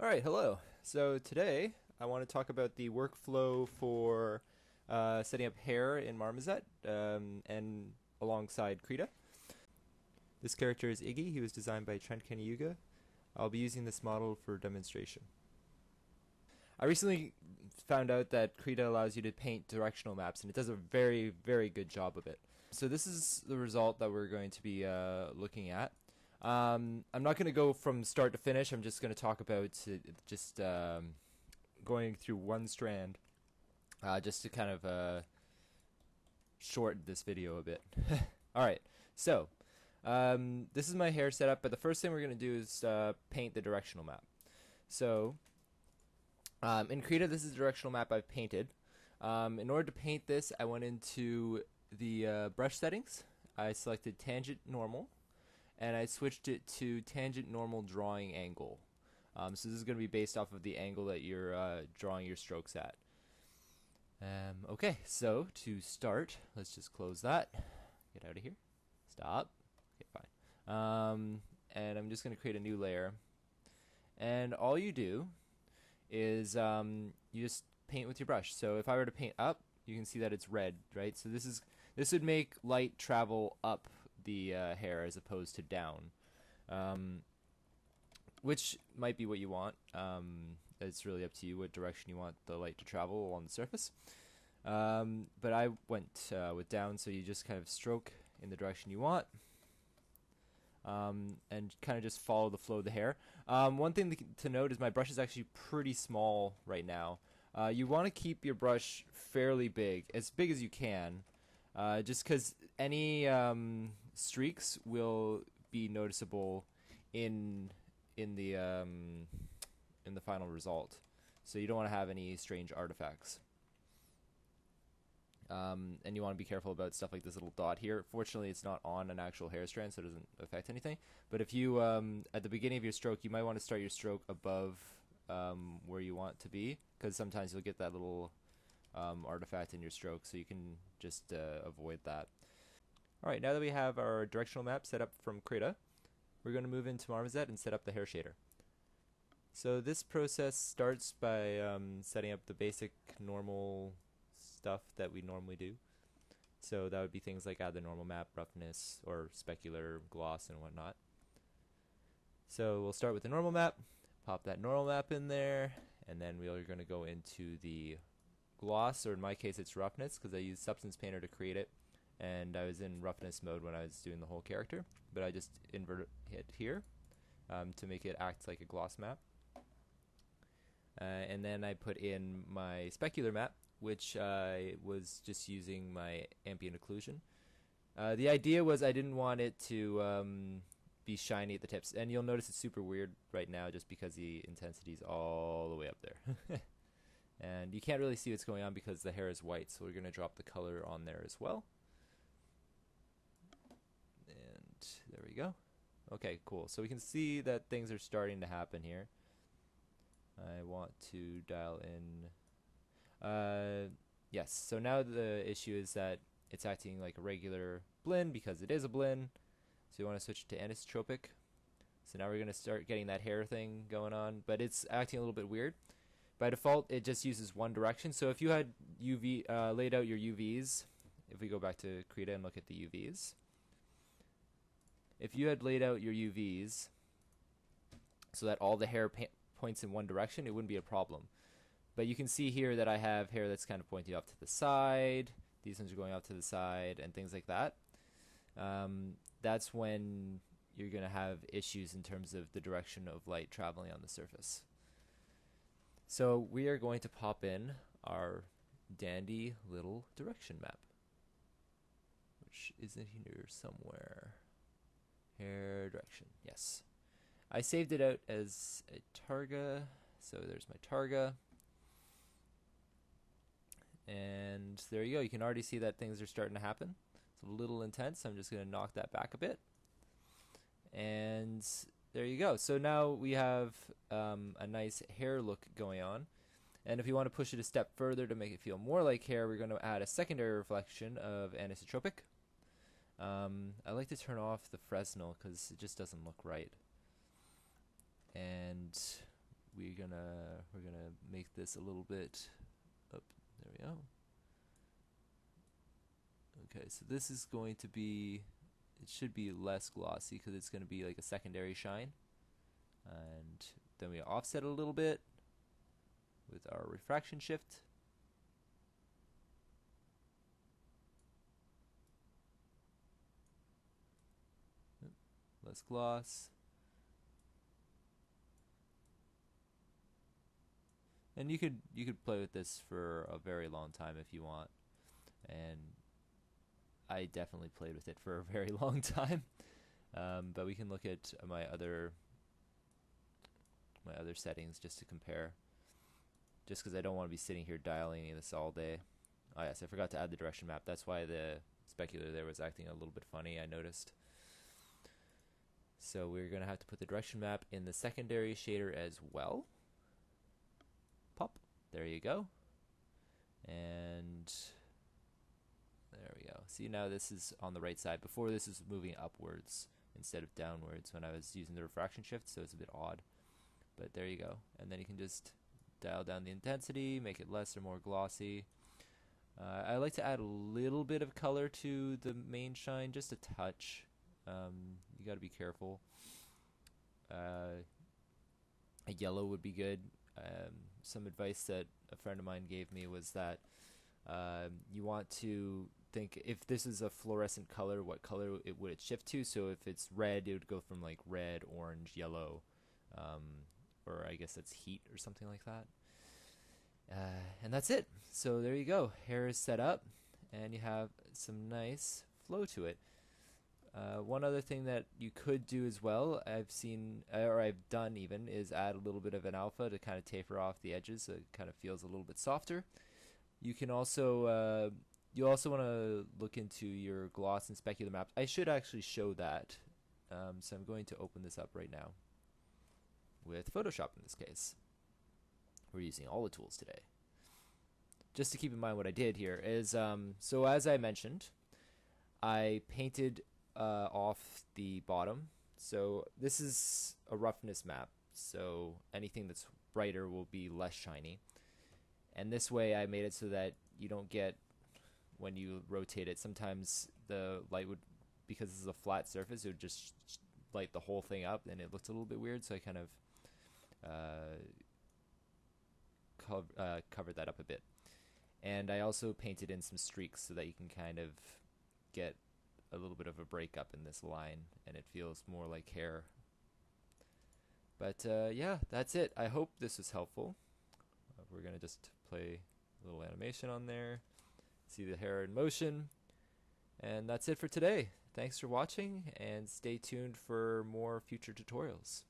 All right, hello. So today I want to talk about the workflow for uh, setting up hair in Marmoset um, and alongside Krita. This character is Iggy. He was designed by Trent Kaniuga. I'll be using this model for demonstration. I recently found out that Krita allows you to paint directional maps, and it does a very, very good job of it. So this is the result that we're going to be uh, looking at. Um, I'm not going to go from start to finish. I'm just going to talk about just um, going through one strand, uh, just to kind of uh, shorten this video a bit. All right, so um, this is my hair setup, but the first thing we're going to do is uh, paint the directional map. So um, in Krita, this is the directional map I've painted. Um, in order to paint this, I went into the uh, brush settings. I selected tangent normal and I switched it to tangent normal drawing angle. Um, so this is going to be based off of the angle that you're uh, drawing your strokes at. Um, okay, so to start, let's just close that. Get out of here. Stop. Okay, fine. Um, and I'm just going to create a new layer. And all you do is um, you just paint with your brush. So if I were to paint up, you can see that it's red, right? So this is this would make light travel up the uh, hair as opposed to down, um, which might be what you want. Um, it's really up to you what direction you want the light to travel along the surface. Um, but I went uh, with down, so you just kind of stroke in the direction you want. Um, and kind of just follow the flow of the hair. Um, one thing to, to note is my brush is actually pretty small right now. Uh, you want to keep your brush fairly big, as big as you can, uh, just because any um, streaks will be noticeable in in the um, in the final result. So you don't want to have any strange artifacts. Um, and you want to be careful about stuff like this little dot here. Fortunately, it's not on an actual hair strand, so it doesn't affect anything. But if you, um, at the beginning of your stroke, you might want to start your stroke above um, where you want to be, because sometimes you'll get that little um, artifact in your stroke, so you can just uh, avoid that. Alright, now that we have our directional map set up from Krita, we're going to move into Marmoset and set up the hair shader. So this process starts by um, setting up the basic normal stuff that we normally do. So that would be things like add the normal map, roughness, or specular, gloss, and whatnot. So we'll start with the normal map, pop that normal map in there, and then we are going to go into the gloss, or in my case it's roughness, because I used Substance Painter to create it, and I was in roughness mode when I was doing the whole character, but I just invert it here um, to make it act like a gloss map. Uh, and then I put in my specular map, which I was just using my ambient occlusion. Uh, the idea was I didn't want it to um, be shiny at the tips, and you'll notice it's super weird right now just because the intensity is all the way up there. and you can't really see what's going on because the hair is white so we're going to drop the color on there as well there we go. Okay cool. So we can see that things are starting to happen here. I want to dial in uh, yes. So now the issue is that it's acting like a regular blend because it is a blend. So you want to switch to anisotropic. So now we're going to start getting that hair thing going on but it's acting a little bit weird. By default, it just uses one direction. So if you had UV uh, laid out your UVs, if we go back to Krita and look at the UVs, if you had laid out your UVs so that all the hair points in one direction, it wouldn't be a problem. But you can see here that I have hair that's kind of pointing off to the side, these ones are going off to the side, and things like that. Um, that's when you're going to have issues in terms of the direction of light traveling on the surface. So we are going to pop in our dandy little direction map, which is in here somewhere. Hair direction, yes. I saved it out as a targa, so there's my targa. And there you go, you can already see that things are starting to happen. It's a little intense, I'm just going to knock that back a bit. And there you go. So now we have um, a nice hair look going on. And if you want to push it a step further to make it feel more like hair, we're going to add a secondary reflection of anisotropic. Um, I like to turn off the Fresnel because it just doesn't look right. And we're gonna we're gonna make this a little bit up. There we go. Okay, so this is going to be it should be less glossy because it's going to be like a secondary shine. And then we offset a little bit with our refraction shift. Less gloss. And you could you could play with this for a very long time if you want. And I definitely played with it for a very long time. Um, but we can look at my other my other settings just to compare. Just because I don't want to be sitting here dialing this all day. Oh yes, I forgot to add the direction map. That's why the specular there was acting a little bit funny, I noticed. So we're going to have to put the direction map in the secondary shader as well. Pop. There you go. And there we go. See now this is on the right side. Before this is moving upwards instead of downwards when I was using the refraction shift, so it's a bit odd. But there you go. And then you can just dial down the intensity, make it less or more glossy. Uh, I like to add a little bit of color to the main shine, just a touch. Um, you got to be careful. Uh, a yellow would be good. Um, some advice that a friend of mine gave me was that uh, you want to think if this is a fluorescent color, what color it would it shift to? So if it's red, it would go from like red, orange, yellow, um, or I guess that's heat or something like that. Uh, and that's it. So there you go. Hair is set up, and you have some nice flow to it. Uh, one other thing that you could do as well, I've seen, or I've done even, is add a little bit of an alpha to kind of taper off the edges so it kind of feels a little bit softer. You can also, uh, you also want to look into your gloss and specular maps. I should actually show that. Um, so I'm going to open this up right now with Photoshop in this case. We're using all the tools today. Just to keep in mind what I did here is, um, so as I mentioned, I painted uh, off the bottom. So this is a roughness map. So anything that's brighter will be less shiny. And this way I made it so that you don't get, when you rotate it, sometimes the light would, because this is a flat surface, it would just light the whole thing up and it looks a little bit weird. So I kind of uh, co- uh, covered that up a bit. And I also painted in some streaks so that you can kind of get a little bit of a breakup in this line and it feels more like hair. But uh, yeah, that's it. I hope this was helpful. Uh, we're going to just play a little animation on there, see the hair in motion, and that's it for today. Thanks for watching and stay tuned for more future tutorials.